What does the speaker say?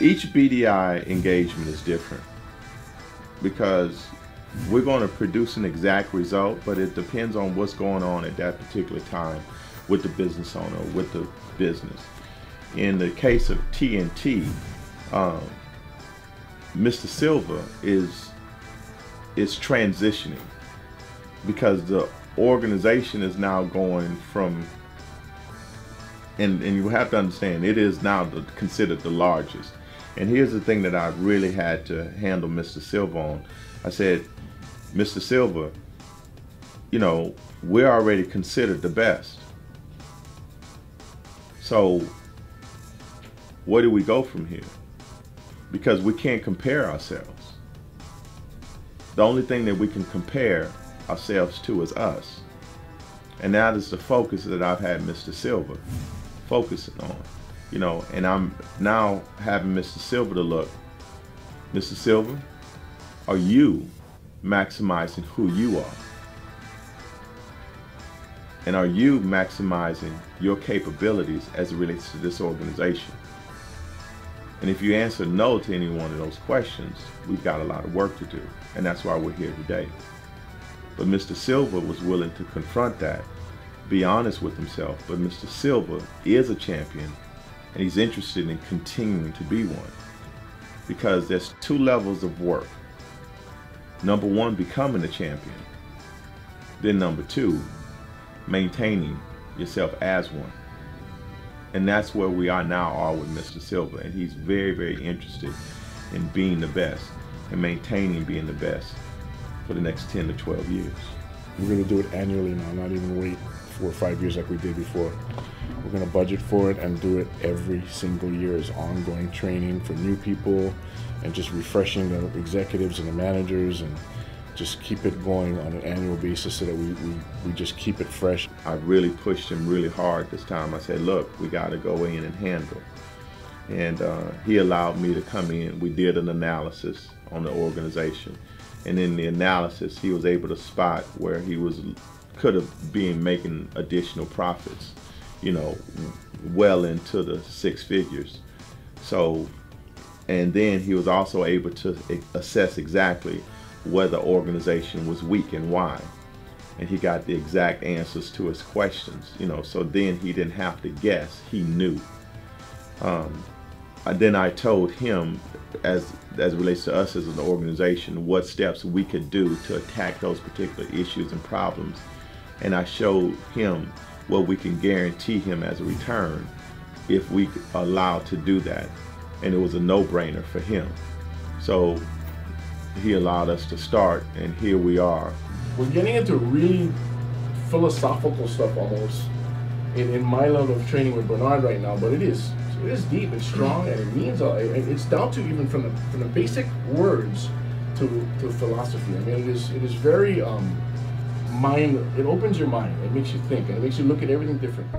each BDI engagement is different because we're going to produce an exact result, but it depends on what's going on at that particular time with the business owner, with the business. In the case of T&T, um, Mr. Silva is is transitioning because the organization is now going from and, and you have to understand it is now the, considered the largest and here's the thing that I really had to handle Mr. Silva on I said Mr. Silva you know we're already considered the best so where do we go from here because we can't compare ourselves the only thing that we can compare ourselves to is us. And that is the focus that I've had Mr. Silva focusing on. You know, and I'm now having Mr. Silva to look. Mr. Silva, are you maximizing who you are? And are you maximizing your capabilities as it relates to this organization? And if you answer no to any one of those questions, we've got a lot of work to do. And that's why we're here today. But Mr. Silva was willing to confront that, be honest with himself. But Mr. Silva is a champion and he's interested in continuing to be one. Because there's two levels of work. Number one, becoming a champion. Then number two, maintaining yourself as one and that's where we are now are with Mr. Silva and he's very very interested in being the best and maintaining being the best for the next 10 to 12 years. We're going to do it annually now, not even wait four or five years like we did before. We're going to budget for it and do it every single year as ongoing training for new people and just refreshing the executives and the managers and just keep it going on an annual basis so that we, we, we just keep it fresh. I really pushed him really hard this time. I said, look, we got to go in and handle. And uh, he allowed me to come in. We did an analysis on the organization. And in the analysis, he was able to spot where he was could have been making additional profits, you know, well into the six figures. So, and then he was also able to assess exactly where the organization was weak and why. And he got the exact answers to his questions, you know, so then he didn't have to guess, he knew. Um, and then I told him, as, as relates to us as an organization, what steps we could do to attack those particular issues and problems. And I showed him what we can guarantee him as a return if we allow to do that. And it was a no-brainer for him. So he allowed us to start, and here we are. We're getting into really philosophical stuff almost in, in my level of training with Bernard right now, but it is it is deep, and strong, and it means a, it's down to even from the from the basic words to to philosophy. I mean, it is it is very um, mind. It opens your mind. It makes you think, and it makes you look at everything different.